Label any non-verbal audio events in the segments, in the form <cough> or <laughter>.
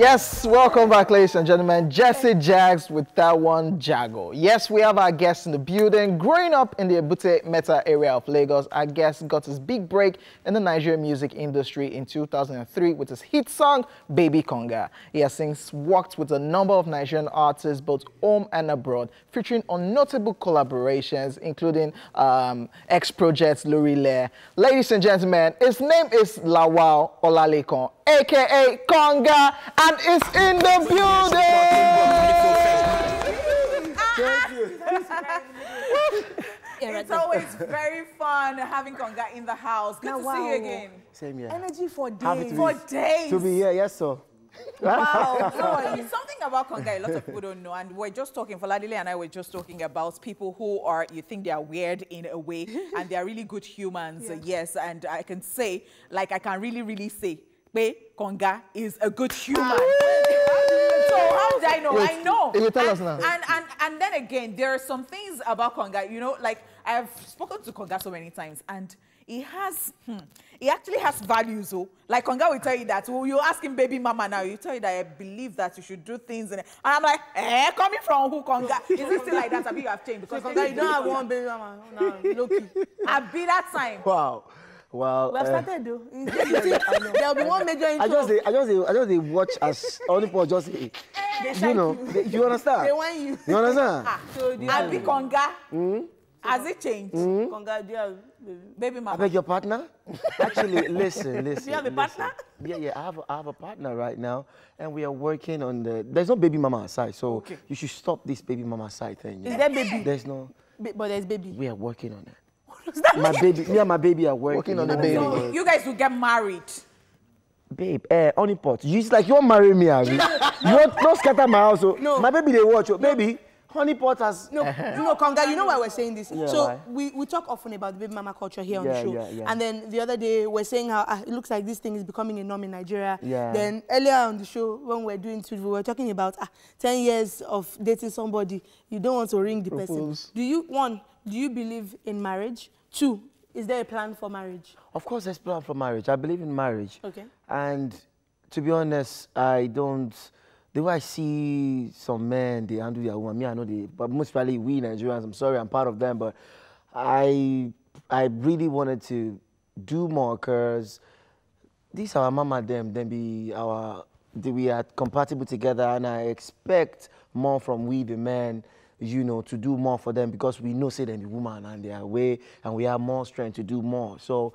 Yes, welcome back, ladies and gentlemen. Jesse Jags with that one Jago. Yes, we have our guest in the building. Growing up in the Ebute Meta area of Lagos, our guest got his big break in the Nigerian music industry in 2003 with his hit song, Baby Konga. He has since worked with a number of Nigerian artists, both home and abroad, featuring on notable collaborations, including um, X Projects, Luri Lair. Ladies and gentlemen, his name is Lawal Olalekan, aka Konga, and is in the building. It's always very fun having Konga in the house. Good Now, to wow. see you again. Same here. Energy for Happy days. to For be, days. to be here, yes, sir. Wow. <laughs> so, it's something about Konga a lot of people don't know. And we're just talking, Faladile and I were just talking about people who are, you think they are weird in a way, and they are really good humans. <laughs> uh, Yes. And I can say, like, I can really, really say, Pe Konga is a good human. so how did I know? Wait, I know. if you tell and, us now. And, and, and then again, there are some things about Konga, you know, like I've spoken to Konga so many times, and he has, hmm, he actually has values. Oh, like Konga will tell you that. Oh, you ask him, baby mama, now you tell you that I believe that you should do things, and, and I'm like, eh, coming from who Konga? Is it still like that? Have you have changed? Because Konga, you don't have one baby mama. No, low key. I'll be that time. Wow. Well, We have uh, started though. <laughs> There'll be one major intro. I just, dey- I just, dey- I just dey watch as only for just, eh, They you know, you. they- you understand? They want you. You understand? <laughs> So the I be Konga. Hmm? Has it changed? Konga, do you have baby? Baby I mama. beg your partner? <laughs> Actually, listen, listen. you have a listen. partner? Yeah, yeah, I have, a, I have a partner right now, and we are working on the. There's no baby mama aside, so Okay. you should stop this baby mama side thing. Is know? there baby? There's no. But there's baby. We are working on it. My baby, me and my baby are working, Working on the baby. So you guys will get married. Babe, eh, honey pot. You it's like you want marry me, Abi. <laughs> you want don't scatter my house. Oh. No. My baby they watch. Oh. Baby, honey pot has. No, <laughs> no, Konga, you know why we're saying this? Yeah, so why? we, we talk often about the baby mama culture here on Yeah, the show. yeah, yeah. And then the other day we're saying how ah, it looks like this thing is becoming a norm in Nigeria. Yeah. Then earlier on the show when we were doing it, we were talking about ah, 10 years of dating somebody, you don't want to ring the person. Propose. Do you, one, do you believe in marriage? Two, is there a plan for marriage? Of course, there's a plan for marriage. I believe in marriage. Okay. And to be honest, I don't. The way I see some men, they handle their woman. Me, I know they, but most probably we Nigerians. I'm sorry, I'm part of them, but I, I really wanted to do more because these are our mama them then be our the- we are compatible together and i expect more from we the men you know to do more for them because we know say them the woman and they are away and we have more strength to do more. So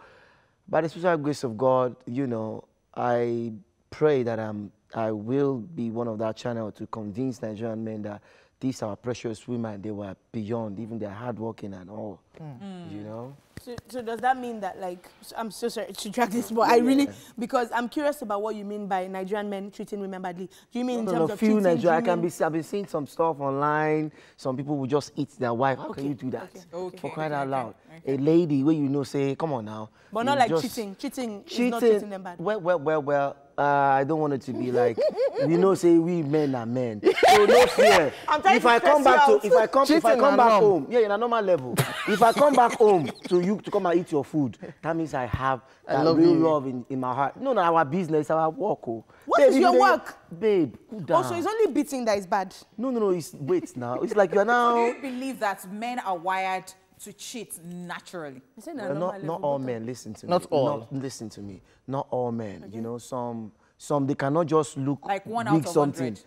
by the special grace of god you know i pray that i'm i will be one of that channel to convince nigerian men that these are precious women. They were beyond even their hard working and all mm. you know So, so does that mean that like so- I'm so sorry to drag this, but I really because I'm curious about what you mean by Nigerian men treating women badly. Do you mean in terms no, of few cheating? Do Nigeria. I you can mean- be. I've been seeing some stuff online. Some people will just eat their wife. How Okay, can you do that? okay, okay, For crying okay, out okay, loud. A lady where you know say, come on now. But not like just- cheating. Cheating, is Cheating. not treating them bad. Well, well, well, well. Uh, I don't want it to be like <laughs> you know. Say we men are men. So no fear. <laughs> I'm trying if I come back you to if I come if I come back home, yeah, in a normal level. if I come back home <laughs> to you to come and eat your food, <laughs> that means I have I that love real you. love in, in my heart. No, no, our business, our work. Oh. What Babe, is your work? Babe, cool down. Oh, so it's only beating that is bad. No, no, no. It's wait now. It's like you're <laughs> Do now. you believe that men are wired to cheat naturally? I Well, not not all men. Listen to me. Not all. Not, listen to me. Not all men. You know, some some they cannot just look Like one big out of something. 100.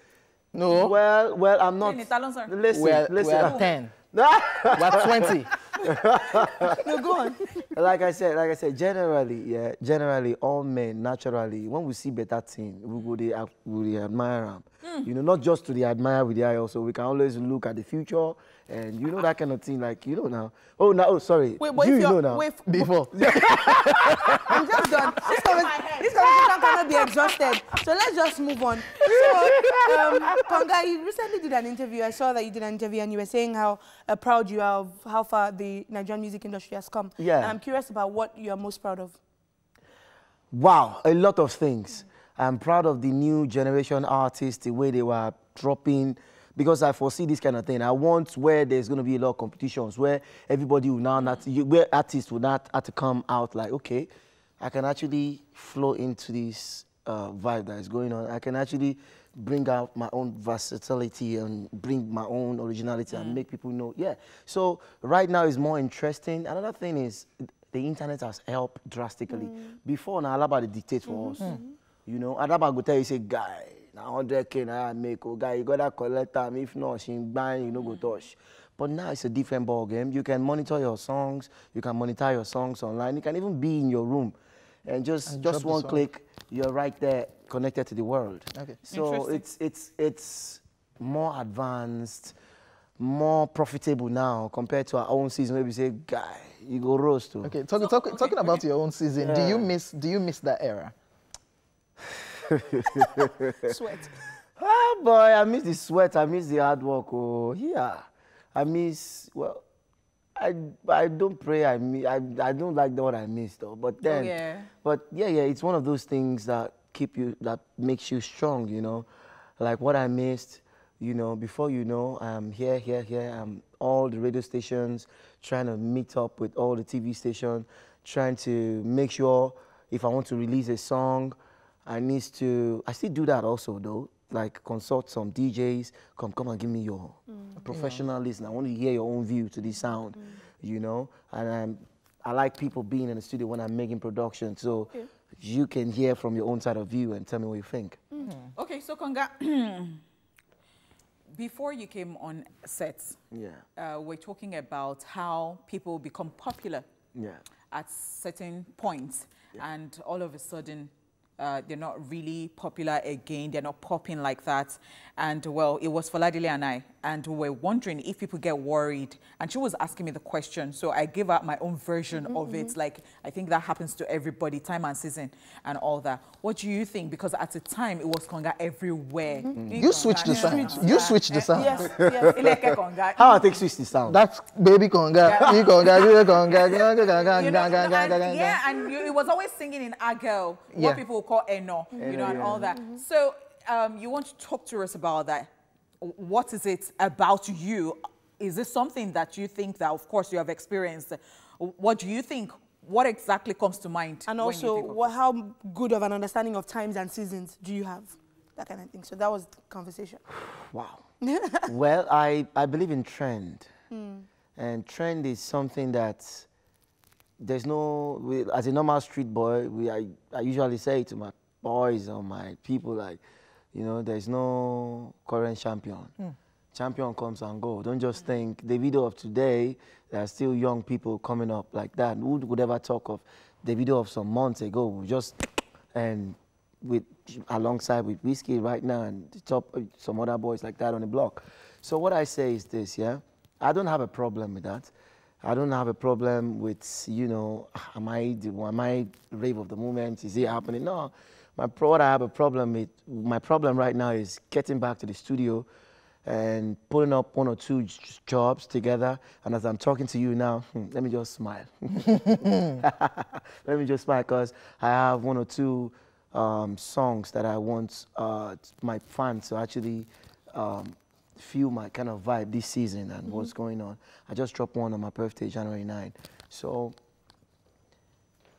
No, Well, well, I'm not. Sọ̀rọ̀? Listen, we're, listen. we're 10. We're 20. No, go on. <laughs> like I said, like I said, generally, yeah, generally, all men naturally, when we see better thing, we go they we admire them. Hmm. You know, not just to the admire with the eye, also we can always look at the future and you know that kind of thing. Like you know now. Oh, now, oh, sorry. Wait, but you, if you know you're now. wait, <laughs> Before. <laughs> I'm just done. This, convers- this conversation cannot be exhausted. So let's just move on. So, um, Konga, you recently did an interview. I saw that you did an interview and you were saying how uh, proud you are of how far the Nigerian music industry has come. Yeah. And I'm curious about what you are most proud of. Wow, a lot of things. I'm proud of the new generation artists, the way they were dropping, because I foresee this kind of thing. I want where there's going to be a lot of competitions, where everybody will now not, you- where artists will not have to come out like, okay, I can actually flow into this uh, vibe that is going on. I can actually bring out my own versatility and bring my own originality and mm. make people know. Yeah. So right now is more interesting. Another thing is the internet has helped drastically. Mm. Before now, Alaba dictate for mm-hmm. us. Mm-hmm. You know, Alaba go tell you say, guy, na 100k na make. Oh, guy, you gotta collect am. If not, she bang, you no go hmm. touch. But now it's a different ball game. You can monitor your songs. You can monitor your songs online. You can even be in your room, and just And just one click, you're right there, connected to the world. Okay. So it's it's it's more advanced, more profitable now compared to our own season where we say, guy, you go roast to. Okay, talk, talk, talking about your own season, do you miss do you miss that era? <laughs> Sweat. Ah, boy, I miss the sweat. I miss the hard work. Oh, yeah. I miss, well, I, I don't pray. I, mi- I, I don't like what I miss, though. But then, yeah. but yeah, yeah, it's one of those things that keep you, that makes you strong, you know. Like what I missed, you know, before you know, I'm here, here, here. I'm all the radio stations, trying to meet up with all the TV station, trying to make sure if I want to release a song, I need to, I still do that also though, like consult some DJs, come, come and give me your mm. professional listen. I want to hear your own view to this sound, mm. you know? And I'm, I like people being in the studio when I'm making production, so you can hear from your own side of view and tell me what you think. Mm. Okay, so Konga, <clears throat> before you came on set, Yeah, uh, we're talking about how people become popular yeah. at certain points, and all of a sudden, uh, they're not really popular again. They're not popping like that. And well, it was Faladile and I, and we were wondering if people get worried. And she was asking me the question, so I gave her my own version mm-hmm, of it. Mm-hmm. Like I think that happens to everybody, time and season, and all that. What do you think? Because at the time, it was conga everywhere. Mm-hmm. You switched the sound. You switched the sound. Yes, yes. Ileke conga. <laughs> How I take switch the sound? That's baby conga, e conga, you conga, conga, <laughs> conga, You know, conga, conga, and, conga. yeah, and you, it was always singing in Agel, Yeah. what people would call Eno, you know, and all that. So um, you want to talk to us about that. What is it about you? Is this something that you think that, of course, you have experienced? What do you think? What exactly comes to mind? And also, what, how good of an understanding of times and seasons do you have? That kind of thing. So that was the conversation. <sighs> Wow. <laughs> well, I, I believe in trend. And trend is something that there's no, we, as a normal street boy, we, I, I usually say to my boys or my people, like, you know, there's no current champion. Champion comes and go. Don't just think the video of today, there are still young people coming up like that. Who would ever talk of the video of some months ago? Just, and with alongside with Whiskey right now and the top uh, some other boys like that on the block. So what I say is this, yeah, I don't have a problem with that. I don't have a problem with you know, am I the am I rave of the moment? Is it happening? No, my what I have a problem with my problem right now is getting back to the studio and putting up one or two jobs together. And as I'm talking to you now, hmm, let me just smile. <laughs> let me just smile because I have one or two um, songs that I want uh, my fans to actually um, feel my kind of vibe this season and mm-hmm. what's going on. I just dropped one on my birthday, January 9. So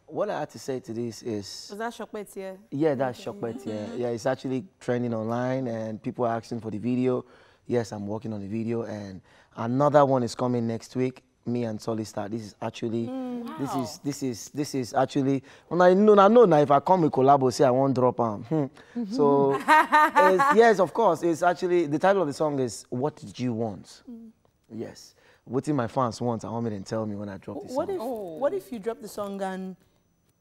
what I had to say to this is Was that Shokbet here? yeah, that's Shockbet. Yeah, mm-hmm. yeah, it's actually trending online, and people are asking for the video. Yes, I'm working on the video, and another one is coming next week. Me and Solid Star. This is actually, mm, this is this is this is actually. When I know, I know now. If I come with collabo, say I won't drop am. Hmm. Mm-hmm. So <laughs> yes, of course. It's actually the title of the song is "What Did You Want." Mm. Yes, what did my fans want? I want me to tell me when I drop this What song. if, what if you drop the song and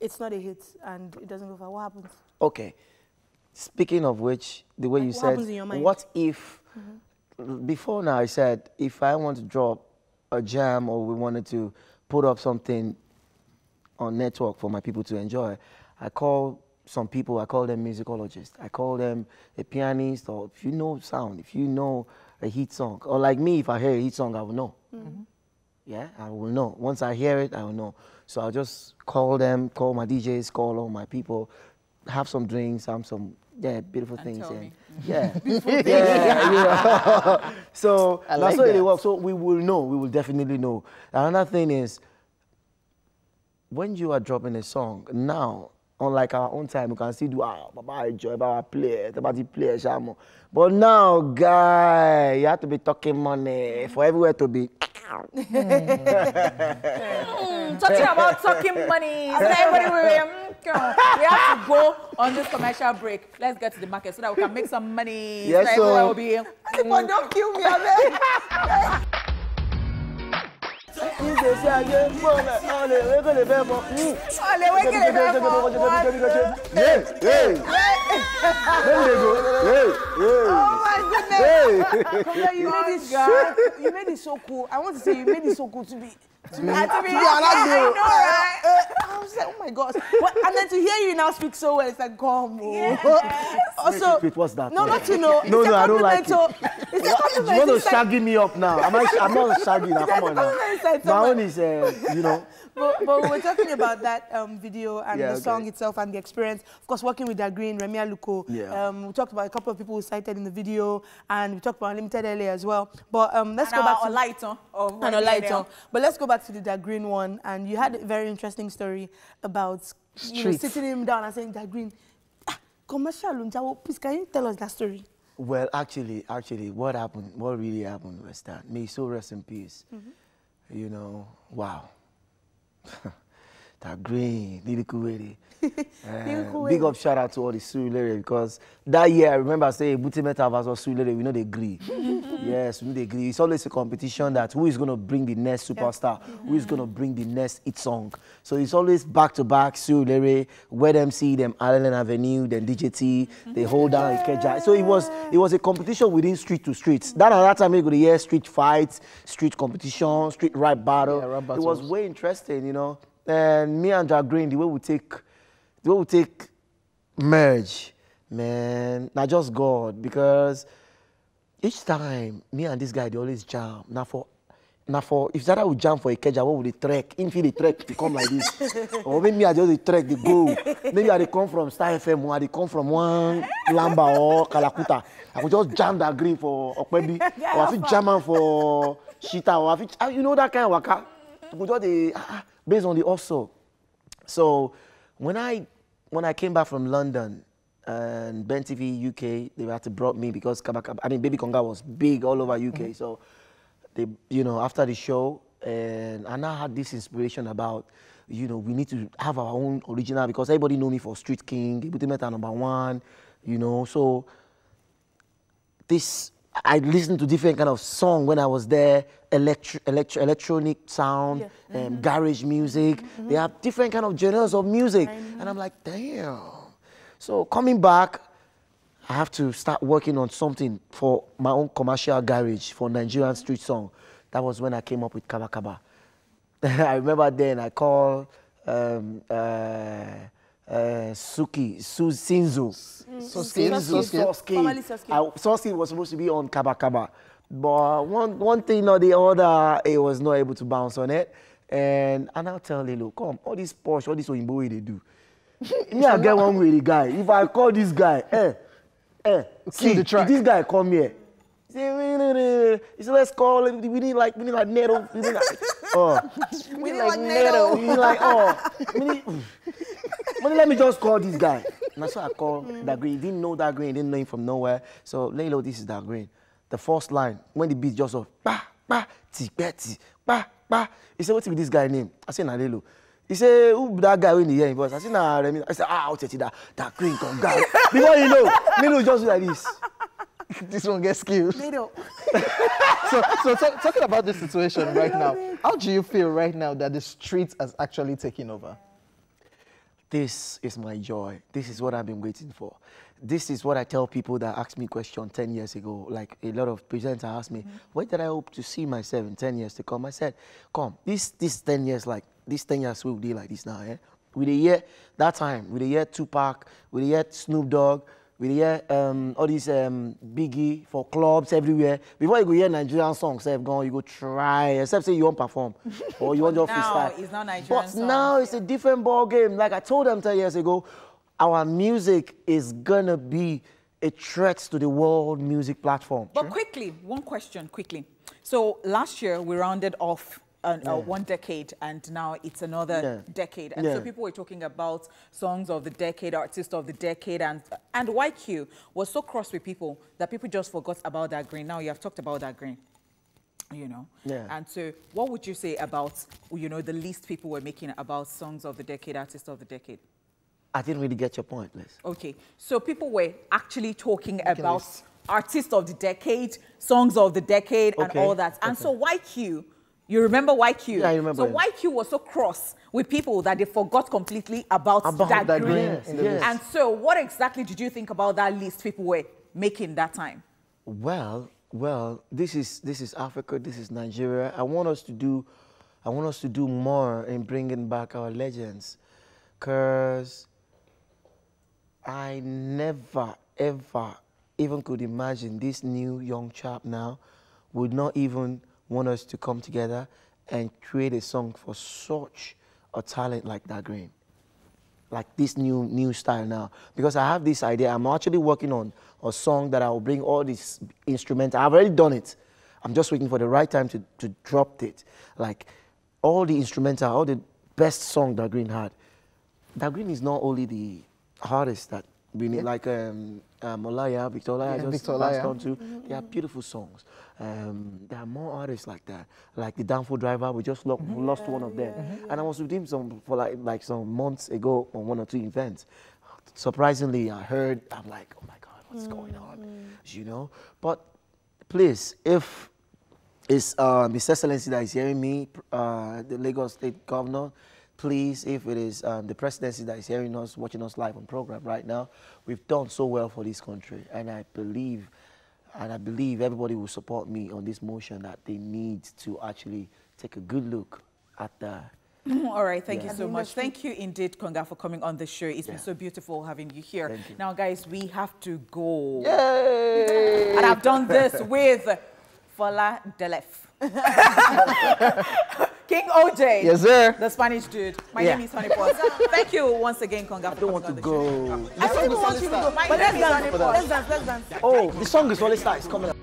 it's not a hit and it doesn't go far? What happens? Okay. Speaking of which, the way Like, you what said, in your mind? what if, mm-hmm. before now I said, if I want to drop a jam or we wanted to put up something on network for my people to enjoy, I call some people, I call them musicologists. I call them a pianist or if you know sound, if you know a hit song, or like me, if I hear a hit song, I will know. Mm-hmm. Yeah, I will know. Once I hear it, I will know. So I'll just call them, call my DJs, call all my people, have some drinks, have some yeah beautiful And things, tell and me. <laughs> <laughs> yeah, yeah, you know. <laughs> so I that's like how it works. So we will know. We will definitely know. Another thing is when you are dropping a song now, unlike our own time, we can still do ah, Baba enjoy, Baba play, Baba play, Shamo. But now, guy, you have to be talking money for everywhere to be. Mm, talking about talking money. So everybody will, mm, we have to go on this commercial break. Let's get to the market so that we can make some money. Yes, so everywhere sir. will be. But don't kill me, Abel. Ole, wait till they have one. Hey, hey. Where they go? Hey, hey. Oh my goodness. Konya, you made it so you made it so cool. I want to say you made it so cool to be to be, And to be- to be around I you. know, right? I was like, oh my gosh. But, and then to hear you now speak so well, it's like, come. oh. Also, Wait, wait, what's that? No, not to know. No, It's a no, I don't like compliment, it. oh. It's a You want to It's like- shaggy me up now? Am I, I'm not shaggy now. Come on now. It's like My someone- own is, uh, you know. <laughs> but, but we we're talking about that um, video and Yeah, the okay. song itself and the experience. Of course, working with Da Grin, Remi Aluko. Yeah. Um, we talked about a couple of people who cited in the video, and we talked about Unlimited earlier as well. But um, let's And go back our to light on. Of and a light on. But let's go back to the Da Grin one. And you had a very interesting story about you know, sitting him down and saying Green. "Ah, Commercial, Lunjawo, please can you tell us that story? Well, actually, actually, what happened, what really happened was that, may so rest in peace. You know, wow. <laughs> that green, lyrical way. Lyrical big up shout out to all the Surulere because that year I remember saying Booty Meta versus Surulere, we know they agree. <laughs> yes, we agree. It's always a competition that who is going to bring the next superstar, who is mm-hmm. going to bring the next hit song. So it's always back to back Sue Surulere, Wed MC, them Allen Avenue, then DJT, they mm-hmm. hold down Ikeja. So it was it was a competition within street to street. Mm-hmm. That at that time we go to hear street fights, street competition, street rap battle. Yeah, rap it was way interesting, you know. And me and Jack Green, the way we take, the way we take merge, man, not just God, because each time me and this guy they always jam. Now for, now for if Zara would jam for a Ikeja, what would they trek? In feel the trek to come like this, <laughs> or maybe me I just the trek they go. Maybe I they come from Star FM or I come from one Lamba or Kalakuta. I could just jam that green for Okwebi, <laughs> or I fit jam am for Shita, or I fit, ah, you know that kind of waka. We just dey ah, ah, based on the hustle. So when I when I came back from London and Ben TV UK, they had to brought me because Kabaka, I mean Baby Konga was big all over UK. Mm-hmm. So they you know after the show and I now had this inspiration about you know we need to have our own original because everybody know me for Street King, Ebute Meta number one, you know. So this I listened to different kind of song when I was there, electro, electro, electronic sound, um, mm-hmm. garage music. Mm-hmm. They have different kind of genres of music, and I'm like, damn. So coming back, I have to start working on something for my own commercial garage for Nigerian street song. That was when I came up with Kaba Kaba. <laughs> I remember then I called um, uh, uh, Suki, Su, Sinzo. Formerly Soski. I- Soski was supposed to be on Kaba Kaba. But one, one thing or the other, it was not able to bounce on it. And I now tell Lilo, come, all this Porsche, all this Oyinbo they do. Me, I get one with the guy. If I call this guy, eh, eh, see, the if track. this guy come here, say, he said, let's call it, we need like, we need like Neto, <laughs> we need like, oh, We need like Neto. we need like, oh, we need, Money, let me just call this guy. And that's why I call that green. He didn't know that green, didn't know him from nowhere. So, Laylo, this is that green. The first line, when the beat just off, ba, ba, ti, be, ti, ba, ba. He said, what's with this guy name? I said, na Laylo. He said, who be that guy when he hear him voice? I said, nah, Remy. I said, ah, I'll tell you that, that green come guy. Before you know, Laylo just do like this. <laughs> this one gets skilled. Needle. <laughs> so, so talk, talking about this situation <laughs> right now, how do you feel right now that the street has actually taken over? This is my joy. This is what I've been waiting for. This is what I tell people that asked me question 10 years ago. Like a lot of presenters asked me, where did I hope to see myself in 10 years to come? I said, come, this, this 10 years, like, this 10 years will be like this now, eh? With the year, that time, with the year Tupac, with the year Snoop Dogg, with the year um, all these um, Biggie for clubs everywhere. Before you go hear Nigerian songs, have gone, you go try, except say you won't perform <laughs> or you want just now, freestyle. it's not Nigerian But songs. now it's a different ball game. Like I told them 10 years ago, our music is gonna be a threat to the world music platform. But quickly, one question quickly. So last year we rounded off uh, uh, one decade and now it's another Yeah. decade. And so people were talking about songs of the decade, artists of the decade, and and YQ was so cross with people that people just forgot about Da Grin. Now you have talked about Da Grin. You know, Yeah. and so what would you say about you know the least people were making about songs of the decade, artists of the decade? I didn't really get your point, Liz. Okay, so people were actually talking about artists of the decade, songs of the decade, and all that. And so YQ, you remember YQ? Yeah, I remember So him. YQ was so cross with people that they forgot completely about, About that, Da Grin. green, Yes, yes. And so, what exactly did you think about that list people were making that time? Well, well, this is this is Africa. This is Nigeria. I want us to do, I want us to do more in bringing back our legends, cause I never ever even could imagine this new young chap now would not even want us to come together and create a song for such a talent like Da Grin like this new new style now because I have this idea. I'm actually working on a song that I will bring all these instruments. I've already done it. I'm just waiting for the right time to, to drop it. Like all the instrumental, all the best song Da Grin had. Da Grin is not only the artist that we need, like um, um, Olaiya, Victor Olaiya, Yeah, just Victor passed on to. They are beautiful songs. Um, there are more artists like that. Like the Downfall Driver, we just lo- we lost one of them. And I was with him some, for like, like some months ago on one or two events. Surprisingly, I heard, I'm like, oh my God, what's going on? You know? But please, if it's um, His Excellency that is hearing me, uh, the Lagos State Governor. Please, if it is um, the presidency that is hearing us, watching us live on program right now, we've done so well for this country, and I believe, and I believe everybody will support me on this motion that they need to actually take a good look at the. <laughs> All right, thank you so much. Thank you indeed, Konga, for coming on the show. It's been so beautiful having you here. You. Now, guys, we have to go. Yay! And I've done this <laughs> with Fola Delef. <laughs> King OJ. Yes, sir. The Spanish dude. My Yeah. name is Honey Pot. <laughs> Thank you once again, Konga. for I don't want to the show. go. I don't want you to go. My But let's is dance. Honey Pot. Let's dance. Let's dance. Oh, the song is Solid Star is coming up.